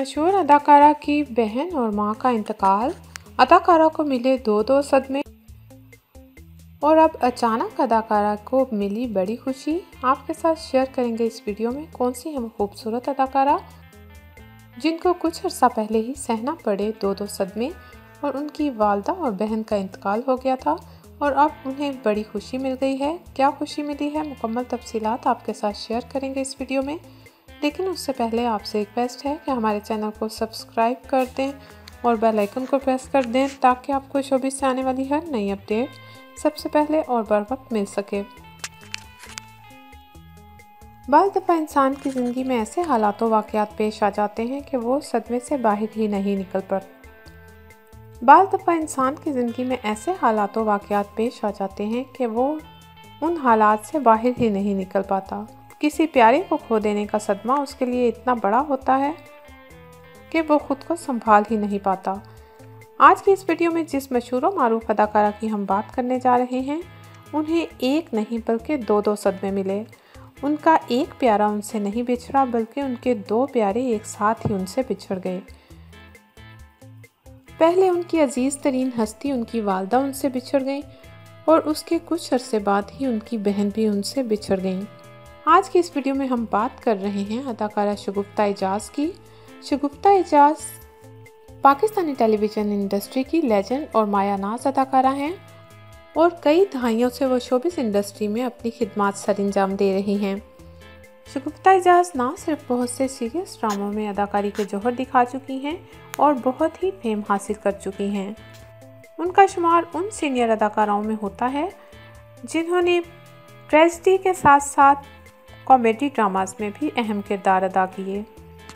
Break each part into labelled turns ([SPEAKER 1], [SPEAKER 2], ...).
[SPEAKER 1] मशहूर अदाकारा की बहन और माँ का इंतकाल। अदाकारा को मिले दो दो सदमे। और अब अचानक अदाकारा को मिली बड़ी खुशी। आपके साथ शेयर करेंगे इस वीडियो में कौन सी हम खूबसूरत अदाकारा, जिनको कुछ अर्सा पहले ही सहना पड़े दो दो सदमे। और उनकी वालदा और बहन का इंतकाल हो गया था। और अब उन्हें बड़ी खुशी मिल गई है। क्या खुशी मिली है? मुकम्मल तफसीलात आपके साथ शेयर करेंगे इस वीडियो में। लेकिन उससे पहले आपसे एक रिक्वेस्ट है कि हमारे चैनल को सब्सक्राइब कर दें और बेल आइकन को प्रेस कर दें ताकि आपको शोबिस से आने वाली हर नई अपडेट सबसे पहले और बर वक्त मिल सके। बाल दफ़ा इंसान की ज़िंदगी में ऐसे हालात वाक़ात पेश आ जाते हैं कि वो सदमे से बाहर ही नहीं निकल पड़ बाल दफ़ा इंसान की ज़िंदगी में ऐसे हालात वाक़ात पेश आ जाते हैं कि वो उन हालात से बाहर ही नहीं निकल पाता। किसी प्यारे को खो देने का सदमा उसके लिए इतना बड़ा होता है कि वो खुद को संभाल ही नहीं पाता। आज की इस वीडियो में जिस मशहूर मरूफ अदाकारा की हम बात करने जा रहे हैं, उन्हें एक नहीं बल्कि दो दो सदमे मिले। उनका एक प्यारा उनसे नहीं बिछड़ा, बल्कि उनके दो प्यारे एक साथ ही उनसे बिछड़ गए। पहले उनकी अज़ीज़ तरीन हस्ती उनकी वालदा उनसे बिछड़ गई और उसके कुछ अरसे बाद ही उनकी बहन भी उनसे बिछड़ गई। आज की इस वीडियो में हम बात कर रहे हैं अदाकारा शगुफ्ता एजाज की। शगुफ्ता एजाज पाकिस्तानी टेलीविज़न इंडस्ट्री की लेजेंड और मायानाज अदाकारा हैं और कई दहाइयों से वो शोबिस इंडस्ट्री में अपनी खिदमत सर अंजाम दे रही हैं। शगुफ्ता एजाज ना सिर्फ़ बहुत से सीरियस ड्रामों में अदाकारी के जौहर दिखा चुकी हैं और बहुत ही फेम हासिल कर चुकी हैं। उनका शुमार उन सीनियर अदाकाराओं में होता है, जिन्होंने ट्रेजिडी के साथ साथ कॉमेडी ड्रामास में भी अहम किरदार अदा किए।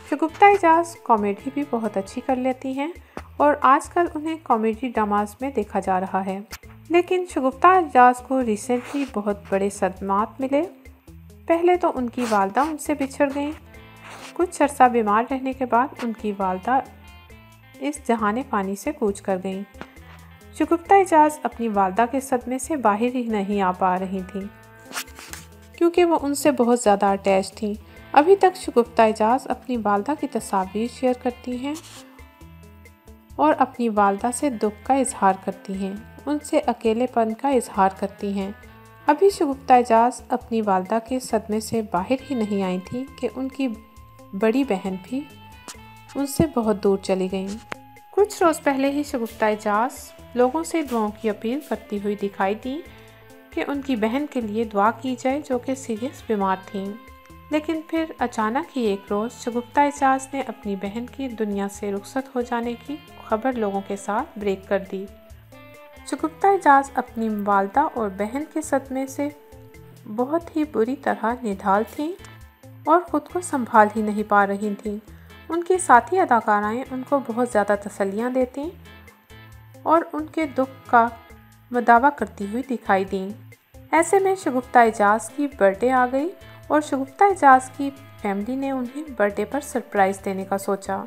[SPEAKER 1] शगुप्ता एजाज कॉमेडी भी बहुत अच्छी कर लेती हैं और आजकल उन्हें कॉमेडी ड्रामास में देखा जा रहा है। लेकिन शगुप्ता एजाज को रिसेंटली बहुत बड़े सदमात मिले। पहले तो उनकी वालदा उनसे बिछड़ गई। कुछ अरसा बीमार रहने के बाद उनकी वालदा इस जहाने पानी से कूच कर गईं। शगुप्ता एजाज अपनी वालदा के सदमे से बाहर ही नहीं आ पा रही थी। क्योंकि वो उनसे बहुत ज़्यादा अटैच थी। अभी तक शुगुप्ता एजाज अपनी वालदा की तस्वीर शेयर करती हैं और अपनी वालदा से दुख का इजहार करती हैं। उनसे अकेलेपन का इजहार करती हैं। अभी शगुफ्ता एजाज अपनी वालदा के सदमे से बाहर ही नहीं आई थी कि उनकी बड़ी बहन भी उनसे बहुत दूर चली गई। कुछ रोज़ पहले ही शगुफ्ता एजाज लोगों से दुआओं की अपील करती हुई दिखाई दी कि उनकी बहन के लिए दुआ की जाए जो कि सीरियस बीमार थीं। लेकिन फिर अचानक ही एक रोज़ शगुफ्ता एजाज ने अपनी बहन की दुनिया से रुखसत हो जाने की खबर लोगों के साथ ब्रेक कर दी। शगुफ्ता एजाज अपनी वालदा और बहन के सदमे से बहुत ही बुरी तरह निढाल थीं और ख़ुद को संभाल ही नहीं पा रही थीं। उनकी साथी अदाकाराएँ उनको बहुत ज़्यादा तसलियाँ देती और उनके दुख का मदावा करती हुई दिखाई दी। ऐसे में शगुफ्ता एजाज की बर्थडे आ गई और शगुफ्ता एजाज की फैमिली ने उन्हें बर्थडे पर सरप्राइज़ देने का सोचा।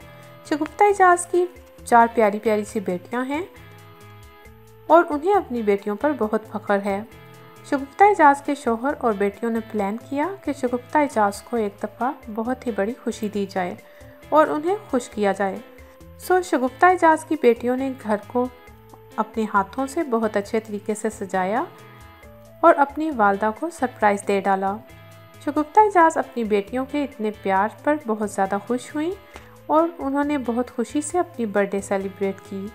[SPEAKER 1] शगुफ्ता एजाज की चार प्यारी प्यारी सी बेटियाँ हैं और उन्हें अपनी बेटियों पर बहुत फ़ख्र है। शगुफ्ता एजाज के शोहर और बेटियों ने प्लान किया कि शगुफ्ता एजाज को एक दफ़ा बहुत ही बड़ी खुशी दी जाए और उन्हें खुश किया जाए। सो शगुफ्ता एजाज की बेटियों ने घर को अपने हाथों से बहुत अच्छे तरीके से सजाया और अपनी वालदा को सरप्राइज़ दे डाला। शगुफ्ता एजाज अपनी बेटियों के इतने प्यार पर बहुत ज़्यादा खुश हुई और उन्होंने बहुत खुशी से अपनी बर्थडे सेलिब्रेट की।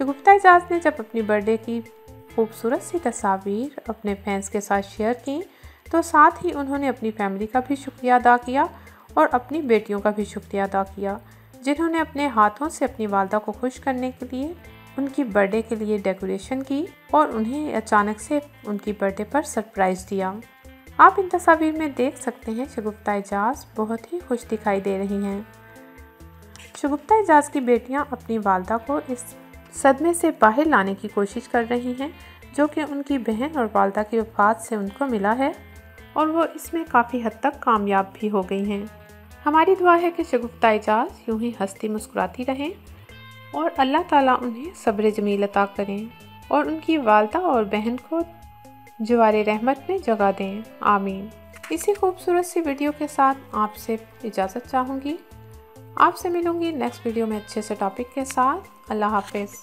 [SPEAKER 1] शगुफ्ता एजाज ने जब अपनी बर्थडे की खूबसूरत सी तस्वीर अपने फैंस के साथ शेयर की तो साथ ही उन्होंने अपनी फैमिली का भी शुक्रिया अदा किया और अपनी बेटियों का भी शुक्रिया अदा किया, जिन्होंने अपने हाथों से अपनी वालदा को खुश करने के लिए उनकी बर्थडे के लिए डेकोरेशन की और उन्हें अचानक से उनकी बर्थडे पर सरप्राइज़ दिया। आप इन तस्वीर में देख सकते हैं शगुफ्ता एजाज बहुत ही खुश दिखाई दे रही हैं। शगुफ्ता एजाज की बेटियाँ अपनी वालदा को इस सदमे से बाहर लाने की कोशिश कर रही हैं, जो कि उनकी बहन और वालदा की वफात से उनको मिला है, और वो इसमें काफ़ी हद तक कामयाब भी हो गई हैं। हमारी दुआ है कि शगुफ्ता एजाज यूँ ही हंसती मुस्कुराती रहें और अल्लाह ताला उन्हें सब्र जमील अता करें और उनकी वालदा और बहन को जवार रहमत में जगह दें। आमीन। इसी खूबसूरत सी वीडियो के साथ आपसे इजाज़त चाहूँगी। आपसे मिलूँगी नेक्स्ट वीडियो में अच्छे से टॉपिक के साथ। अल्लाह हाफिज़।